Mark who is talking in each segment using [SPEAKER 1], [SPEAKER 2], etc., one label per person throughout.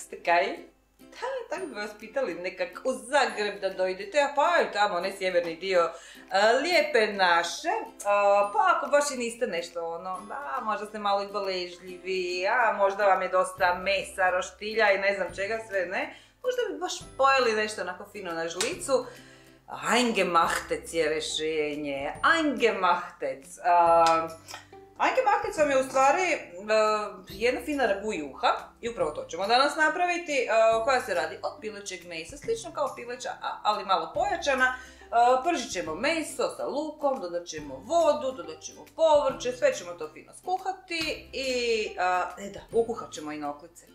[SPEAKER 1] ste kaj? Da, tako bi vas pitali nekak u Zagreb da dojdete, pa aj tamo, onaj sjeverni dio a, lijepe naše, a, pa ako baš i niste nešto ono, da, možda ste malo i boležljivi, a možda vam je dosta mesa, roštilja i ne znam čega sve, ne, možda bi baš pojeli nešto onako fino na žlicu, Eingemachtec je rješenje, Eingemachtec. Uh, Eingemachtec vam je u stvari jedna fina ragu juha i upravo to ćemo danas napraviti, uh, koja se radi od pilećeg mesa, slično kao pileća, ali malo pojačana. Uh, pržit ćemo meso sa lukom, dodat ćemo vodu, dodat ćemo povrće, sve ćemo to fino skuhati i, e da, ukuhat ćemo i noklice.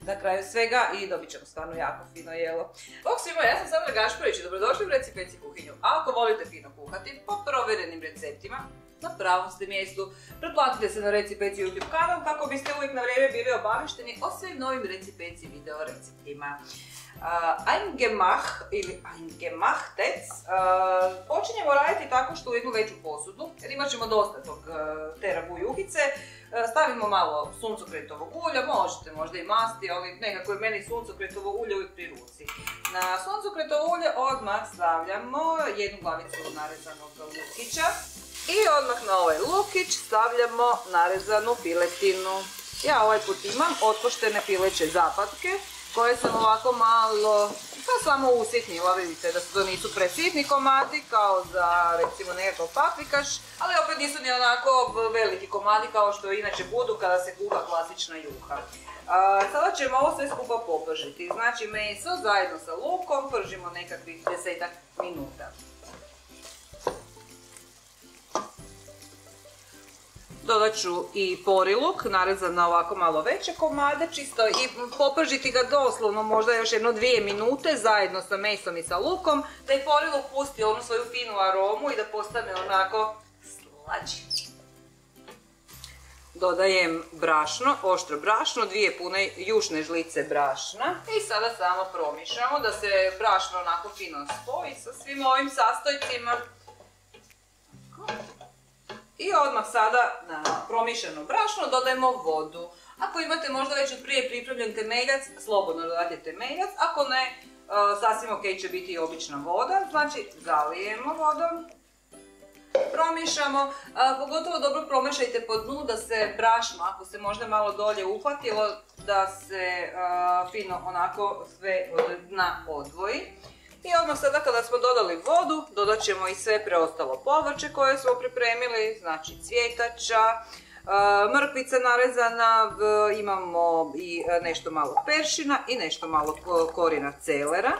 [SPEAKER 1] Na kraju svega i dobit ćemo stvarno jako fino jelo. Bog svima, ja sam Sandra Gašparić i dobrodošli u Recipeci kuhinju. Ako volite fino kuhati, po provjerenim receptima, na pravom ste mjestu. Pretplatite se na Recipeci YouTube kanal kako biste uvijek na vrijeme bili obavešteni o svim novim Recipeci video receptima. Uh, Eingemach ili Eingemachtec uh, počinjemo raditi tako što u jednu veću posudu, jer imat ćemo dosta tog te ragu juhice. Stavimo malo suncokretovog ulja, možete možda i masti, ali nekako je meni suncokretovo ulje uvijek pri ruci. Na suncokretovo ulje odmah stavljamo jednu glavicu narezanog lukića i odmah na ovaj lukić stavljamo narezanu piletinu. Ja ovaj put imam otkoštene pileće zapatke koje sam ovako malo, pa samo usitnila, vidite da su to nisu presitni komadi kao za recimo nekakav paprikaš, ali opet nisu ni onako veliki komadi kao što inače budu kada se kuha klasična juha. sada ćemo ovo sve skupa popržiti, znači meso zajedno sa lukom pržimo nekakvih desetak minuta. Dodat ću i poriluk, narezan na ovako malo veće komade, čisto i popržiti ga doslovno možda još jedno dvije minute zajedno sa mesom i sa lukom, da i poriluk pusti onu svoju finu aromu i da postane onako slađi. Dodajem brašno, oštro brašno, dvije pune jušne žlice brašna i sada samo promišamo da se brašno onako fino spoji sa svim ovim sastojcima. I odmah sada na promišljeno brašno dodajemo vodu. Ako imate možda već od prije pripremljen temeljac, slobodno dodajte temeljac. Ako ne, e, sasvim ok će biti i obična voda. Znači, zalijemo vodom. Promišamo, pogotovo dobro promešajte po dnu da se brašno, ako se možda malo dolje uhvatilo, da se fino onako sve od dna odvoji. I odmah sada kada smo dodali vodu, dodat ćemo i sve preostalo povrće koje smo pripremili, znači cvjetača, e, mrkvica narezana, imamo i e, nešto malo peršina i nešto malo korina celera.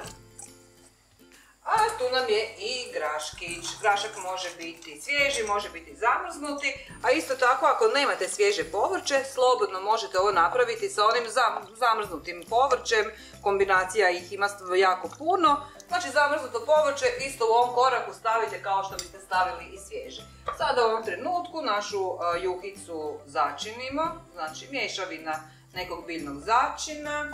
[SPEAKER 1] A tu nam je i graškić. Grašak može biti svježi, može biti zamrznuti, a isto tako ako nemate svježe povrće, slobodno možete ovo napraviti sa onim zamrznutim povrćem. Kombinacija ih ima jako puno. Znači zamrznuto povrće isto u ovom koraku stavite kao što biste stavili i svježe. Sada u ovom trenutku našu juhicu začinimo, znači mješavina nekog biljnog začina.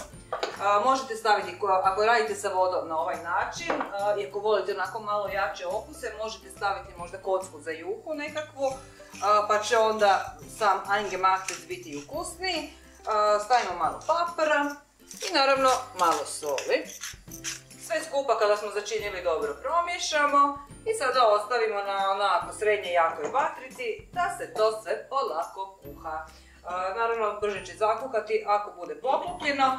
[SPEAKER 1] možete staviti, ako radite sa vodom na ovaj način, i ako volite onako malo jače okuse, možete staviti možda kocku za juhu nekakvu, pa će onda sam eingemachtec biti ukusniji. Stavimo malo papara i naravno malo soli. Sve skupa kada smo začinili dobro promiješamo i sada ostavimo na onako srednje jakoj vatrici da se to sve polako kuha. Naravno, brže će zakuhati ako bude poklopljeno.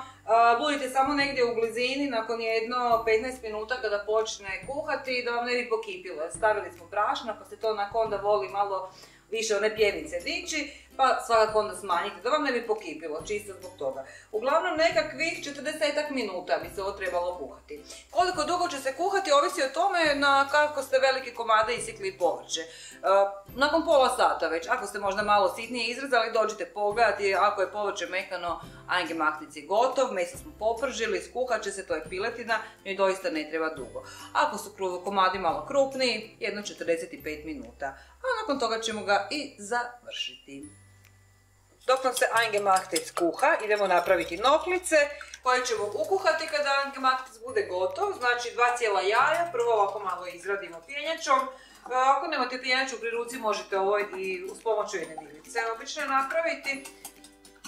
[SPEAKER 1] Budite samo negdje u blizini nakon jedno 15 minuta kada počne kuhati da vam ne bi pokipilo. Stavili smo brašna pa se to nakon onda voli malo više one pjenice dići pa svakako onda smanjite da vam ne bi pokipilo, čisto zbog toga. Uglavnom nekakvih 40 minuta bi se ovo trebalo kuhati. Koliko dugo će se kuhati ovisi o tome na kako ste velike komade isikli povrće. E, nakon pola sata već, ako ste možda malo sitnije izrezali, dođite pogledati ako je povrće mekano, maktici gotov, meso smo popržili, skuhat će se, to je piletina, i doista ne treba dugo. Ako su komadi malo krupniji, jedno 45 minuta, a nakon toga ćemo ga i završiti. Dok nam se Eingemachtec kuha, idemo napraviti noklice koje ćemo ukuhati kada Eingemachtec bude gotov. Znači dva cijela jaja, prvo ovako malo izradimo pjenjačom. E, ako nemate pjenjaču pri ruci možete ovo i uz pomoću jedne milice obično napraviti.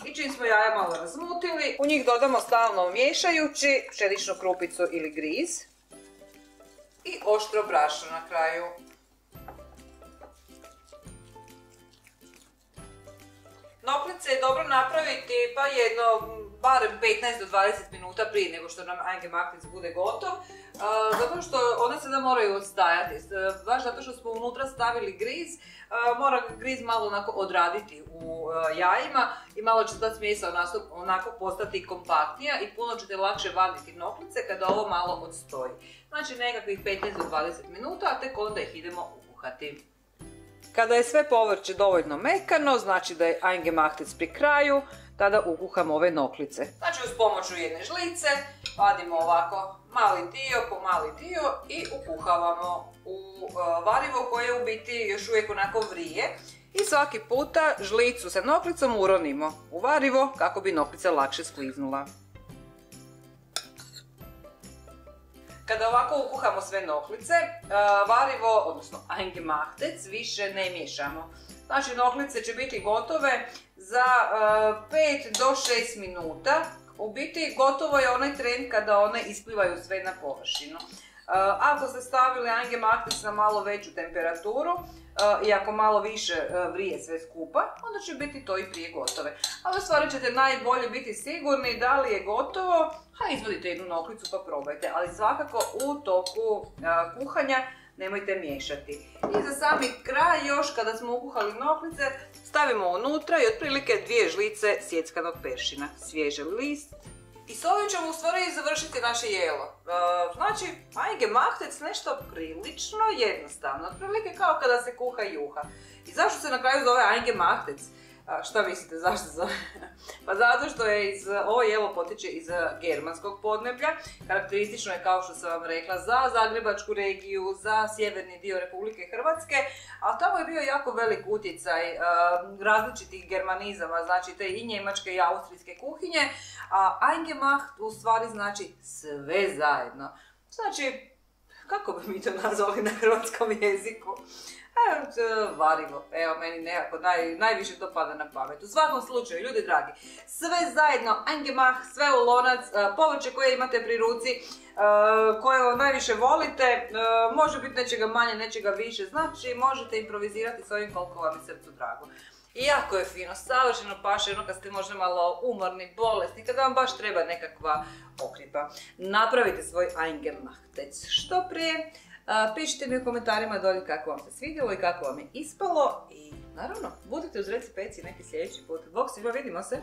[SPEAKER 1] I čim smo jaja malo razmutili, u njih dodamo stalno miješajući pšeničnu krupicu ili griz. I oštro brašno na kraju. Noplice je dobro napraviti pa jedno, barem 15 do 20 minuta prije nego što nam Ange Maklic bude gotov. zato što one sada moraju odstajati. Baš zato što smo unutra stavili griz, mora griz malo onako odraditi u jajima i malo će ta smjesa onako postati kompaktnija i puno ćete lakše vaditi noplice kada ovo malo odstoji. Znači nekakvih 15 do 20 minuta, a tek onda ih idemo ukuhati. Kada je sve povrće dovoljno mekano, znači da je eingemachtet pri kraju, tada ukuhamo ove noklice. Znači uz pomoću jedne žlice vadimo ovako mali dio po mali dio i ukuhavamo u e, varivo koje u biti još uvijek onako vrije. I svaki puta žlicu sa noklicom uronimo u varivo kako bi noklica lakše skliznula. Kada ovako ukuhamo sve noklice, e, varivo, odnosno eingemachtec, više ne miješamo. Znači noklice će biti gotove za 5 e, do 6 minuta. U biti gotovo je onaj tren kada one isplivaju sve na površinu. Eh, ako ste stavili Ange na malo veću temperaturu eh, i ako malo više eh, vrije sve skupa, onda će biti to i prije gotove. Ali u stvari ćete najbolje biti sigurni da li je gotovo, a izvodite jednu noklicu pa probajte. Ali svakako u toku kuhanja nemojte miješati. I za sami kraj još kada smo ukuhali noklice stavimo unutra i otprilike dvije žlice sjeckanog peršina. Svježi list, i s ovim ćemo u stvari završiti naše jelo. E, znači, ajge mahtec nešto prilično jednostavno. Otprilike kao kada se kuha juha. I zašto se na kraju zove ajge mahtec? Šta mislite, zašto zove? pa zato što je iz, ovo jelo potiče iz germanskog podneblja. Karakteristično je, kao što sam vam rekla, za Zagrebačku regiju, za sjeverni dio Republike Hrvatske, a tamo je bio jako velik utjecaj različitih germanizama, znači te i njemačke i austrijske kuhinje, a Eingemacht u stvari znači sve zajedno. Znači, kako bi mi to nazvali na hrvatskom jeziku? varivo. Evo, meni nekako naj, najviše to pada na pamet. U svakom slučaju, ljudi dragi, sve zajedno, angemah, sve u lonac, e, povrće koje imate pri ruci, e, koje najviše volite, e, može biti nečega manje, nečega više, znači možete improvizirati s ovim koliko vam je srcu drago. I jako je fino, savršeno paše, ono kad ste možda malo umorni, bolesni, kada vam baš treba nekakva okripa. Napravite svoj Eingemachtec što prije, Pišite mi u komentarima dolje kako vam se svidjelo i kako vam je ispalo i naravno budite uz Reci Peci neki sljedeći put. Bok svima, vidimo se!